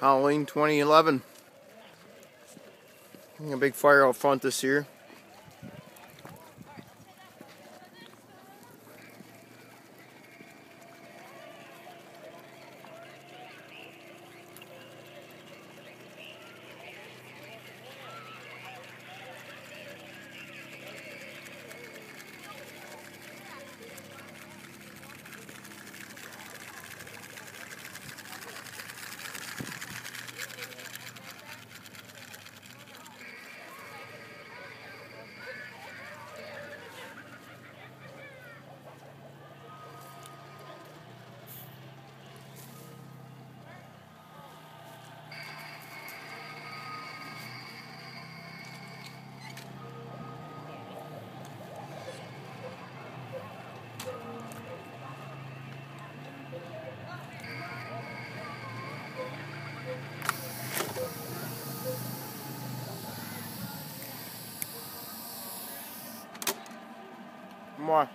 Halloween 2011. A big fire out front this year. Moi.